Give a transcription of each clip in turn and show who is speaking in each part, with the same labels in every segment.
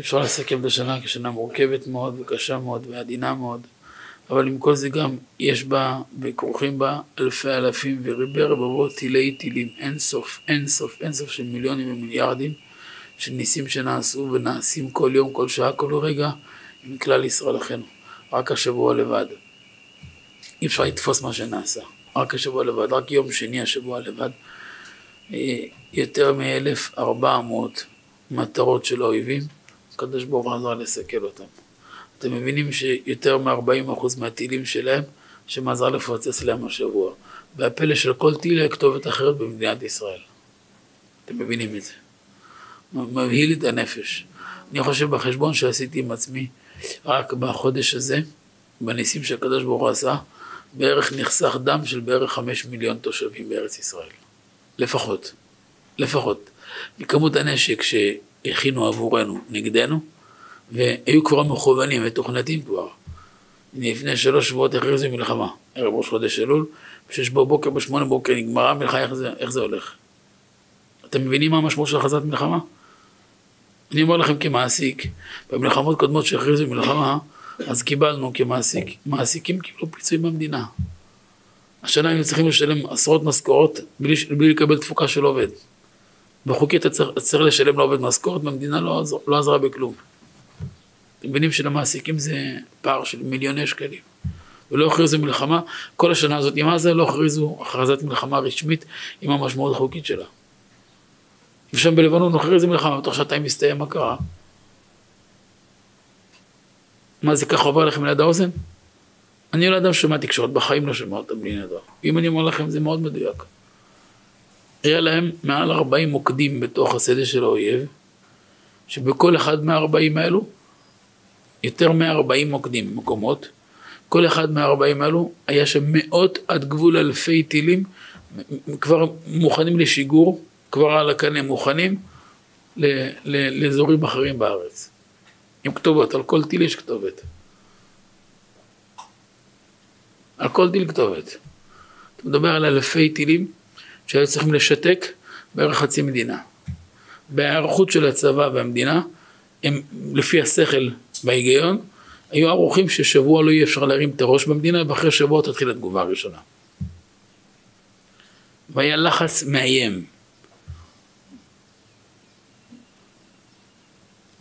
Speaker 1: אפשר לסכם את השנה כשנה מורכבת מאוד וקשה מאוד ועדינה מאוד, אבל עם כל זה גם יש בה וכרוכים בה אלפי אלפים וריבי רבבות תילי תילים, אין סוף, אין סוף, אין סוף של מיליונים ומיליארדים של ניסים שנעשו ונעשים כל יום, כל שעה, כל רגע עם כלל ישראל אחינו, רק השבוע לבד. אי אפשר לתפוס מה שנעשה, רק השבוע לבד, רק יום שני השבוע לבד. אה, יותר מ-1400 מטרות של האויבים, הקדוש ברוך הוא עזר לסכל אותם. אתם מבינים שיותר מ-40% מהטילים שלהם, השם עזר לפוצץ להם השבוע. והפלא של כל טיל היה כתובת אחרת במדינת ישראל. אתם מבינים את זה. מבהיל את הנפש. אני חושב בחשבון שעשיתי עם עצמי, רק בחודש הזה, בניסים שהקדוש ברוך הוא עשה, בערך נחסך דם של בערך חמש מיליון תושבים בארץ ישראל. לפחות. לפחות. מכמות הנשק שהכינו עבורנו נגדנו, והיו כבר מכוונים ותוכנתים כבר. לפני שלוש שבועות הכריזו מלחמה, ערב ראש חודש אלול, בשש בבוקר, בשמונה בבוקר נגמרה המלחמה, איך איך זה הולך? אתם מבינים מה המשמעות של הכרזת מלחמה? אני אומר לכם כמעסיק, במלחמות קודמות שהכריזו מלחמה, אז קיבלנו כמעסיק, מעסיקים קיבלו פיצוי במדינה. השנה היינו צריכים לשלם עשרות משכורות בלי, בלי לקבל תפוקה של עובד. בחוקית אתה צריך, צריך לשלם לעובד משכורת, והמדינה לא, עזר, לא עזרה בכלום. אתם מבינים שלמעסיקים זה פער של מיליוני שקלים. ולא הכריזו מלחמה, כל השנה הזאת עם עזה לא הכריזו הכרזת מלחמה רשמית עם המשמעות החוקית שלה. ושם בלבנון הכריזו מלחמה, תוך שעתיים מסתיים מה קרה? מה זה ככה עובר לכם ליד האוזן? אני לא אדם ששומע תקשורת, בחיים לא שומע אותם בלי נדר. אם אני אומר לכם זה מאוד מדויק. היה להם מעל 40 מוקדים בתוך השדה של האויב, שבכל אחד מה-40 האלו, יותר מ-40 מוקדים, מקומות, כל אחד מה-40 האלו היה שם מאות עד גבול אלפי טילים, כבר מוכנים לשיגור, כבר על הקנה מוכנים לאזורים אחרים בארץ. עם כתובות, על כל טיל יש כתובת. על כל טיל כתובת. אתה מדבר על אלפי טילים שהיו צריכים לשתק בערך חצי מדינה. בהיערכות של הצבא והמדינה, הם לפי השכל וההיגיון, היו ערוכים ששבוע לא יהיה אפשר להרים את הראש במדינה, ואחרי שבוע תתחיל התגובה הראשונה. והיה לחץ מאיים.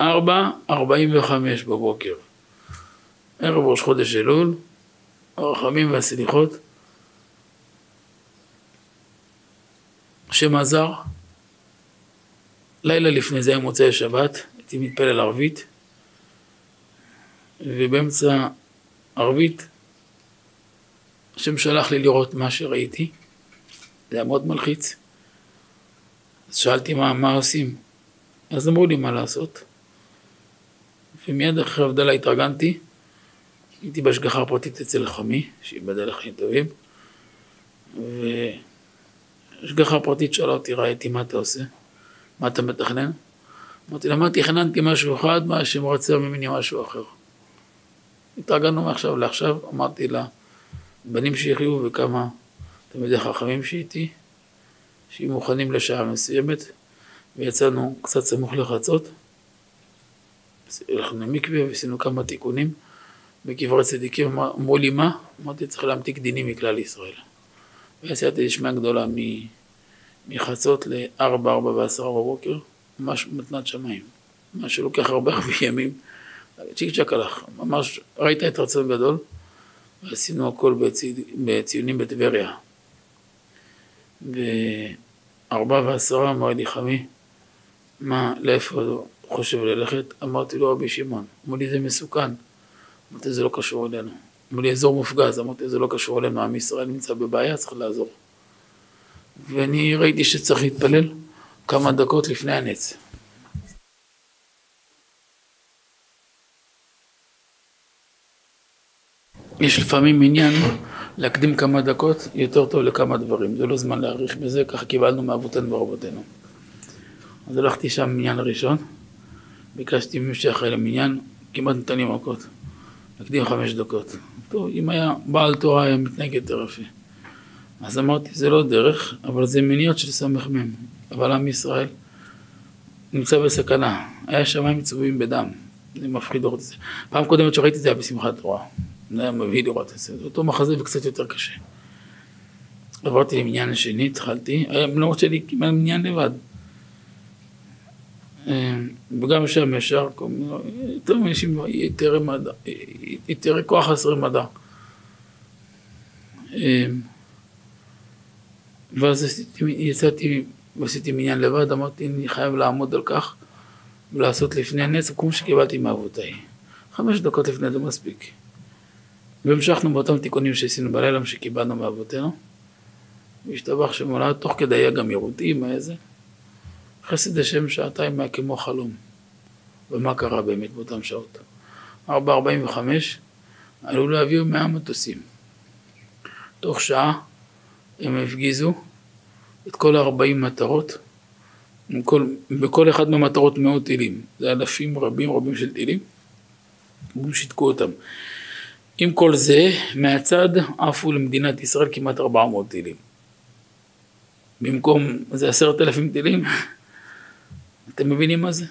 Speaker 1: ארבע, ארבעים וחמש בבוקר. ערב ראש חודש אלול, הרחמים והסליחות. השם עזר. לילה לפני זה היה מוצאי שבת, הייתי מתפלל ערבית, ובאמצע ערבית השם שלח לי לראות מה שראיתי, זה היה מאוד מלחיץ. אז שאלתי מה, מה עושים, אז אמרו לי מה לעשות. ומיד אחרי הבדלה התארגנתי, הייתי בהשגחה הפרטית אצל חמי, שייבדל לחיים טובים, והשגחה פרטית שאלה אותי, ראיתי מה אתה עושה? מה אתה מתכנן? אמרתי לה, מה תכננתי משהו אחד, מה השם רוצה ממני משהו אחר. התארגנו מעכשיו לעכשיו, אמרתי לה, בנים שיחיו וכמה תלמידי חכמים שאיתי, שיהיו מוכנים לשעה מסוימת, ויצאנו קצת סמוך לחצות, הלכנו למקווה ועשינו כמה תיקונים. בקברי צדיקים אמרו לי מה? אמרתי צריך להמתיק דינים מכלל ישראל. ועשיתי לשמיה גדולה מחצות לארבע, ארבע ועשרה בבוקר, ממש מתנת שמיים. מה שלוקח הרבה הרבה ימים, צ'יק צ'ק הלך, ממש ראית את רצון גדול, ועשינו הכל בציונים בטבריה. וארבע ועשרה אמר לי חמי, מה, לאיפה חושב ללכת? אמרתי לו רבי שמעון, אמר לי זה מסוכן. אמרתי, זה לא קשור אלינו. אמרו לי, אזור מופגז, אמרתי, זה לא קשור אלינו, עם ישראל נמצא בבעיה, צריך לעזור. ואני ראיתי שצריך להתפלל כמה דקות לפני הנץ. יש לפעמים עניין להקדים כמה דקות יותר טוב לכמה דברים, זה לא זמן להאריך בזה, ככה קיבלנו מאבותינו ורבותינו. אז הלכתי שם מניין הראשון, ביקשתי ממי שאחראי למניין, כמעט נתן לי מכות. נקדים חמש דקות. טוב, אם היה בעל תורה היה מתנהג יותר יפה. אז אמרתי, זה לא דרך, אבל זה מניעות של סמ"ם. אבל עם ישראל, נמצא בסכנה, היה שמיים צהובים בדם, זה מפחיד לראות את זה. פעם קודמת שראיתי את זה היה בשמחת תורה, זה היה מבהיל לראות את זה, זה אותו מחזה וקצת יותר קשה. עברתי למניין השני, התחלתי, למרות שלי כמעט מניין לבד. אה, וגם שם ישר, יותר מאנשים יתרי כוח חסרי מדע. אה, ואז יצאתי ועשיתי מניין לבד, אמרתי, אני חייב לעמוד על כך ולעשות לפני הנץ, כמו שקיבלתי מאבותיי. חמש דקות לפני זה מספיק. והמשכנו באותם תיקונים שעשינו בלילה, שקיבלנו מאבותינו. והשתבח שמולד, תוך כדי היה גם ירודים, היה זה. חסד השם שעתיים היה כמו חלום. ומה קרה באמת באותן שעות? 4.45 עלו להעביר 100 מטוסים. תוך שעה הם הפגיזו את כל ה-40 מטרות, כל, בכל אחד מהמטרות מאות טילים, זה אלפים רבים רבים של טילים, הם שיתקו אותם. עם כל זה, מהצד עפו למדינת ישראל כמעט 400 טילים. במקום, זה עשרת אלפים טילים, אתם מבינים מה זה?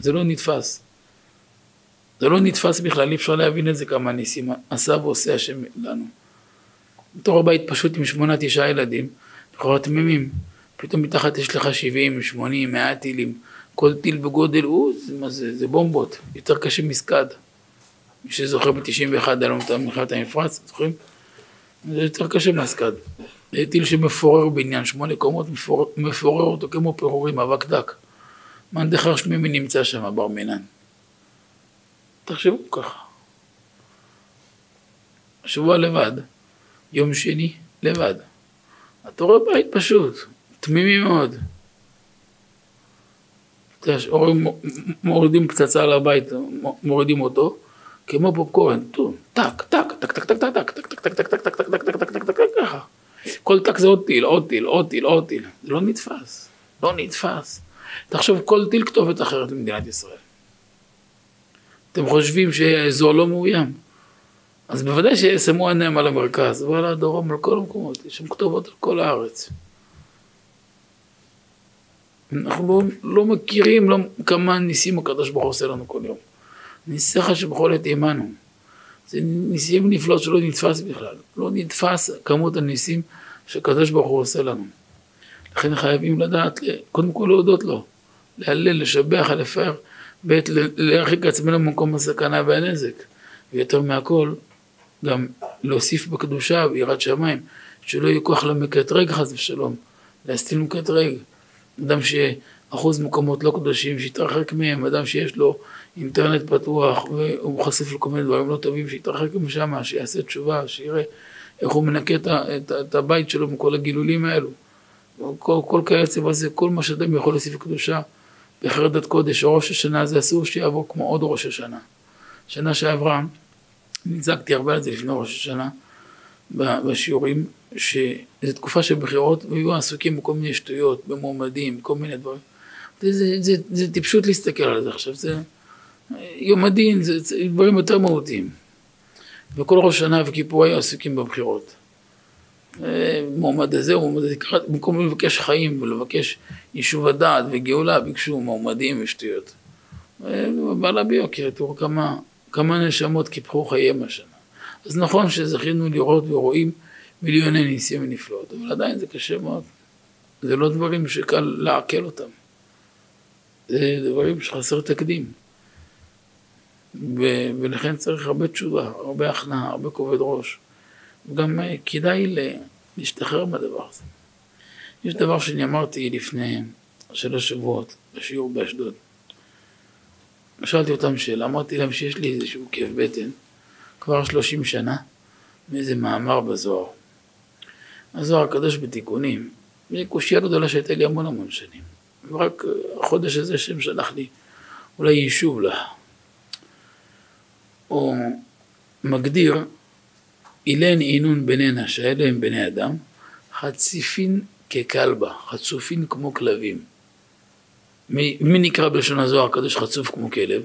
Speaker 1: זה לא נתפס. זה לא נתפס בכלל, אי אפשר להבין את זה כמה ניסים עשה ועושה השם לנו. בתור הבית פשוט עם שמונה תשעה ילדים, לכאורה תמימים, פתאום מתחת יש לך 70, 80, 100 טילים, כל טיל בגודל, הוא, זה, מה זה, זה בומבות, יותר קשה מסקד. מי שזוכר ב-91 היה לנו את מלחמת המפרץ, זוכרים? זה יותר קשה מסקד. זה טיל שמפורר בעניין שמונה קומות, מפורר, מפורר אותו כמו פירורים, אבק דק. מאן דחר שמימי נמצא שם, בר מינן. תחשבו ככה. שבוע לבד, יום שני לבד. אתה רואה בית פשוט, תמימי מאוד. מורידים פצצה על הבית, מורידים אותו, כמו פופקורן, טק, טק, טק, טק, טק, טק, טק, טק, טק, טק, טק, טק, טק, טק, טק, טק, טק, טק, טק, ככה. כל טק זה עוד טיל, עוד טיל, עוד טיל, עוד טיל. זה לא נתפס, לא נתפס. תחשוב כל טיל כתובת אחרת למדינת ישראל. אתם חושבים שהאזור לא מאוים? אז בוודאי שישמו עיניהם על המרכז, ועל הדרום, על כל המקומות, יש שם כתובות על כל הארץ. אנחנו לא, לא מכירים לא, כמה ניסים הקדוש ברוך הוא עושה לנו כל יום. ניסיך שבכל עת עמנו. זה ניסים נפלאות שלא נתפס בכלל. לא נתפס כמות הניסים שהקדוש ברוך הוא עושה לנו. לכן חייבים לדעת, קודם כל להודות לו, להלל, לשבח, לפאר, ב' להרחיק עצמנו ממקום הסכנה והנזק. ויותר מהכל, גם להוסיף בקדושה ויראת שמיים, שלא יהיה כוח למקטרג חס ושלום, להסתיל מקטרג. אדם שאחוז מקומות לא קדושים, שיתרחק מהם, אדם שיש לו אינטרנט פתוח והוא חשוף לכל מיני דברים לא טובים, שיתרחק משם, שיעשה תשובה, שיראה איך הוא מנקה את, את, את הבית שלו מכל הגילולים האלו. כל, כל כיוצא בזה, כל מה שאדם יכול להוסיף לקדושה בחרדת קודש, ראש השנה זה אסור שיעבור כמו עוד ראש השנה. שנה שעברה, נזעקתי הרבה על זה לפני ראש השנה, בשיעורים, שזו תקופה של בחירות, והיו עסוקים בכל מיני שטויות, במועמדים, בכל מיני דברים. זה, זה, זה, זה טיפשות להסתכל על זה עכשיו, זה יום הדין, זה, זה דברים יותר מהותיים. וכל ראש שנה וכיפור היו עסוקים בבחירות. מועמד הזה, מועמד הזה, במקום לבקש חיים ולבקש יישוב הדעת וגאולה, ביקשו מועמדים ושטויות. ובעלה ביוקר, תראו כמה, כמה נשמות קיפחו חייהם השנה. אז נכון שזכינו לראות ורואים מיליוני ניסים ונפלאות, אבל עדיין זה קשה מאוד. זה לא דברים שקל לעכל אותם. זה דברים שחסר תקדים. ולכן צריך הרבה תשובה, הרבה הכנעה, הרבה כובד ראש. וגם אה, כדאי להשתחרר מהדבר הזה. יש דבר שאני אמרתי לפני שלוש שבועות בשיעור באשדוד. שאלתי אותם שאלה, אמרתי להם שיש לי איזשהו כאב בטן כבר שלושים שנה מאיזה מאמר בזוהר. הזוהר הקדוש בתיקונים, זו קושייה גדולה שהייתה לי המון המון שנים. ורק החודש הזה שהם שלח לי אולי יישוב לה. או מגדיר אילן אינון בנינה, שאלה הם בני אדם, חציפין ככלבה, חצופין כמו כלבים. מי, מי נקרא בלשון הזוהר הקדוש חצוף כמו כלב?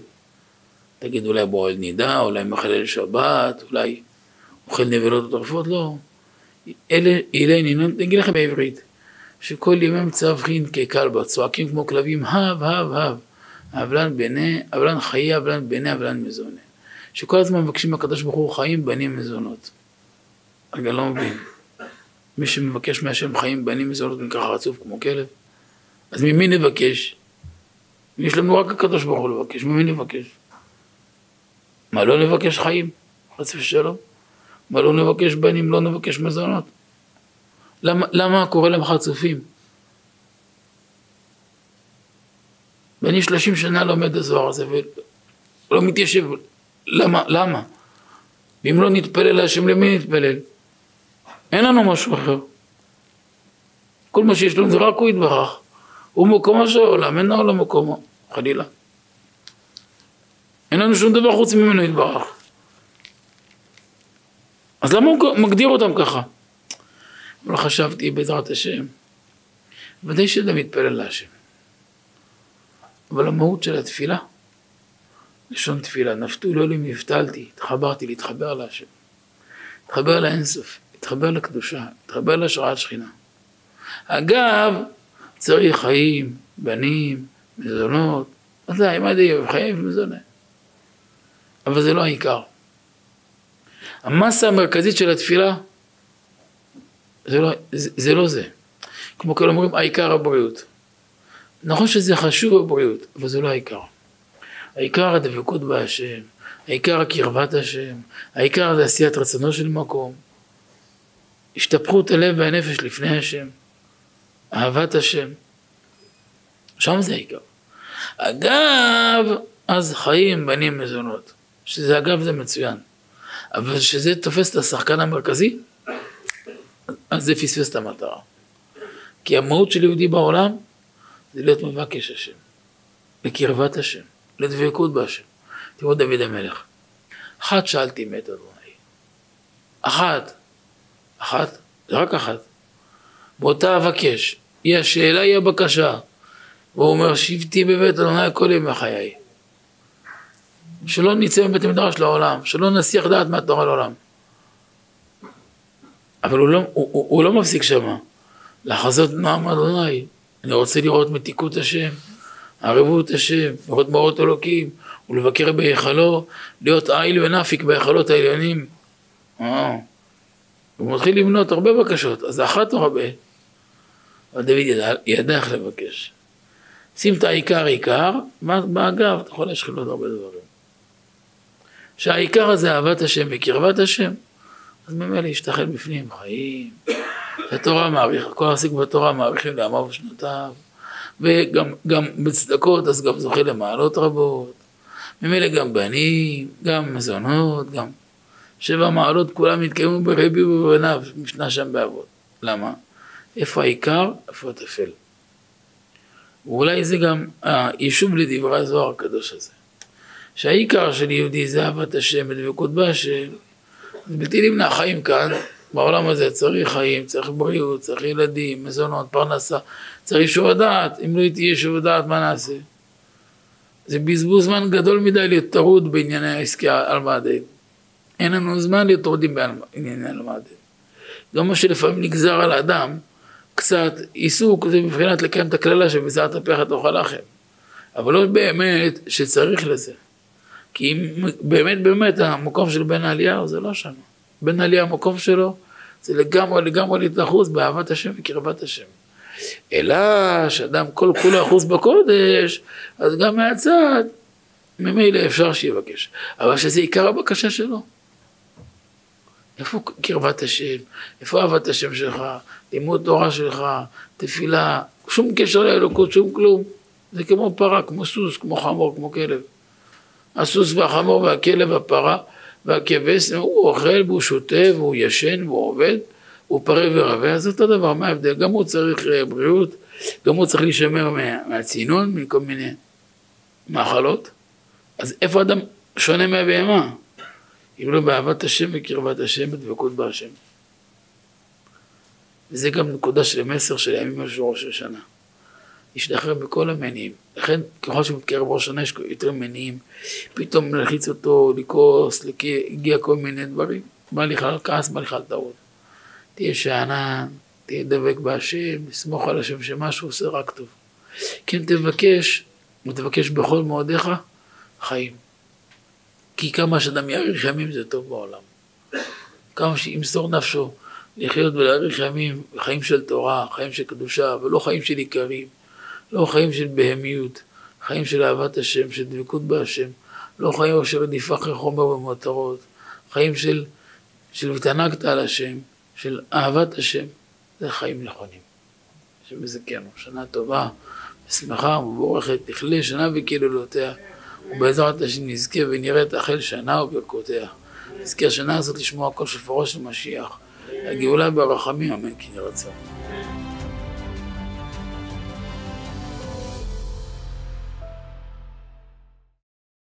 Speaker 1: תגיד אולי בועל נידה, אולי מחלל שבת, אולי אוכל נבלות וטרפות, לא. אלה אילן אינון, אני אגיד לכם בעברית, שכל ימי מצווחין ככלבה, צועקים כמו כלבים, הב, הב, הב. אבלן בני, אבלן חיי, אבלן בני, אבלן מזונה. שכל הזמן מבקשים מהקדוש ברוך הוא חיים, בנים, מזונות. רגע, לא מבין. מי שמבקש מהשם חיים, בנים, מזונות, נקרא רצוף כמו כלב. אז ממי נבקש? יש לנו רק הקדוש ברוך הוא לבקש, ממי נבקש? מה, לא נבקש חיים? חס ושלום. מה, לא נבקש בנים, לא נבקש מזונות? למה, למה קורא להם חצופים? ואני שלושים שנה לומד הזוהר הזה ולא מתיישב. למה? למה? ואם לא נתפלל להשם, למי נתפלל? אין לנו משהו אחר. כל מה שיש לנו זה רק הוא יתברך. הוא מקומו של העולם, אין העולם מקומו, חלילה. אין לנו שום דבר חוץ ממנו יתברך. אז למה הוא מגדיר אותם ככה? אבל חשבתי בעזרת השם, ודאי שאדם יתפלל להשם. אבל המהות של התפילה, לשון תפילה, נפתו לא לי מבטלתי, התחברתי להתחבר להשם. התחבר לאינסוף, התחבר לקדושה, התחבר להשראת שכינה. אגב, צריך חיים, בנים, מזונות, ודאי, מה זה יהיה? חיים ומזונה. אבל זה לא העיקר. המסה המרכזית של התפילה זה לא זה. זה, לא זה. כמו כאלה אומרים, העיקר הבריאות. נכון שזה חשוב הבריאות, אבל זה לא העיקר. העיקר הדבקות בהשם, העיקר הקרבת השם, העיקר זה עשיית רצונו של מקום, השתפכות הלב והנפש לפני השם, אהבת השם, שם זה העיקר. אגב, אז חיים בנים מזונות, שזה אגב זה מצוין, אבל שזה תופס את השחקן המרכזי, אז זה פספס את המטרה. כי המהות של יהודי בעולם זה להיות מבקש השם, לקרבת השם, לדבקות בהשם. תראו דוד המלך. אחת שאלתי מת אדוני. אחת. אחת. רק אחת. באותה אבקש. היא השאלה, היא הבקשה. והוא אומר, שבתי בבית אדוני כל ימי חיי. שלא נצא מבית המדרש לעולם, שלא נסיח דעת מהתורה לעולם. אבל הוא לא, הוא, הוא, הוא לא מפסיק שמה. לחזות נועם אדוני, אני רוצה לראות מתיקות השם, ערבות השם, לראות מורות אלוקים, ולבקר בהיכלו, להיות עיל ונפיק בהיכלות העליונים. אה. הוא מתחיל למנות הרבה בקשות, אז אחת או הרבה. אבל דוד ידע, ידע איך לבקש. שים את העיקר עיקר, באגב אתה יכול להשחיל עוד הרבה דברים. שהעיקר הזה אהבת השם וקרבת השם, אז ממילא ישתחל בפנים חיים. התורה מעריך, כל העסק בתורה מעריכים לעמיו ושנותיו, וגם בצדקות אז גם זוכה למעלות רבות. ממילא גם בנים, גם מזונות, גם שבע מעלות כולם התקיימו ברבי ובבניו, משנה שם באבות. למה? איפה העיקר? איפה הטפל? ואולי זה גם היישוב לדברי הזוהר הקדוש הזה. שהעיקר של יהודי זה אהבת השם ודבקות בהשם, זה בלתי נמנע חיים כאן, בעולם הזה צריך חיים, צריך בריאות, צריך ילדים, מזונות, פרנסה, צריך יישוב הדעת, אם לא תהיה יישוב הדעת מה נעשה? זה בזבוז זמן גדול מדי להיות טרוד בענייני העסקי עלמא הדין. אין לנו זמן להיות טרודים בענייני עלמא הדין. גם מה שלפעמים נגזר על האדם, קצת עיסוק, זה מבחינת לקיים את הקללה שבזעת אפך תאכל לחם. אבל לא באמת שצריך לזה. כי אם באמת באמת המקום של בן העלייה זה לא שם. בן העלייה המקום שלו זה לגמרי לגמרי להתאחוז באהבת השם וקרבת השם. אלא שאדם כל כולו אחוז בקודש, אז גם מהצד, ממילא אפשר שיבקש. אבל שזה עיקר הבקשה שלו. איפה קרבת השם? איפה אהבת השם שלך? לימוד תורה שלך? תפילה? שום קשר לאלוקות, שום כלום. זה כמו פרה, כמו סוס, כמו חמור, כמו כלב. הסוס והחמור והכלב והפרה והכבש, הוא אוכל והוא שותה והוא ישן והוא עובד, הוא פרה ורבה, אז אותו דבר, מה ההבדל? גם הוא צריך אה, בריאות, גם הוא צריך להישמר מה, מהצינון, מכל מיני מאכלות. אז איפה אדם שונה מהבהמה? אם לא באהבת השם וקרבת השם ודבקות בהשם. וזה גם נקודה של מסר של הימים של ראש השנה. להשתחרר בכל המניעים. לכן ככל שמתקרב ראש השנה יש יותר מניעים. פתאום להלחיץ אותו, לכעוס, הגיע כל מיני דברים. בא לי חלל כעס, בא לי חלל טעות. תהיה שאנן, תהיה דבק בהשם, לסמוך על השם שמה שהוא עושה רק טוב. אם תבקש, ותבקש בכל מאודיך, חיים. כי כמה שאדם יאריך ימים זה טוב בעולם. כמה שימסור נפשו לחיות ולהאריך ימים, חיים של תורה, חיים של קדושה, ולא חיים של עיקרים, לא חיים של בהמיות, חיים של אהבת השם, של דבקות בהשם, לא חיים של רדיפה אחרי חומר ומטרות, חיים של, של התענגת על השם, של אהבת השם, זה חיים נכונים. שמזכנו, שנה טובה, שמחה ומבורכת, תכלה שנה וקללותיה, ובעזרת השם נזכה ונראה את החל שנה וברכותיה. נזכה השנה הזאת לשמוע כל שופרו של משיח. הגאולה ברחמים, אמן כי נרצה.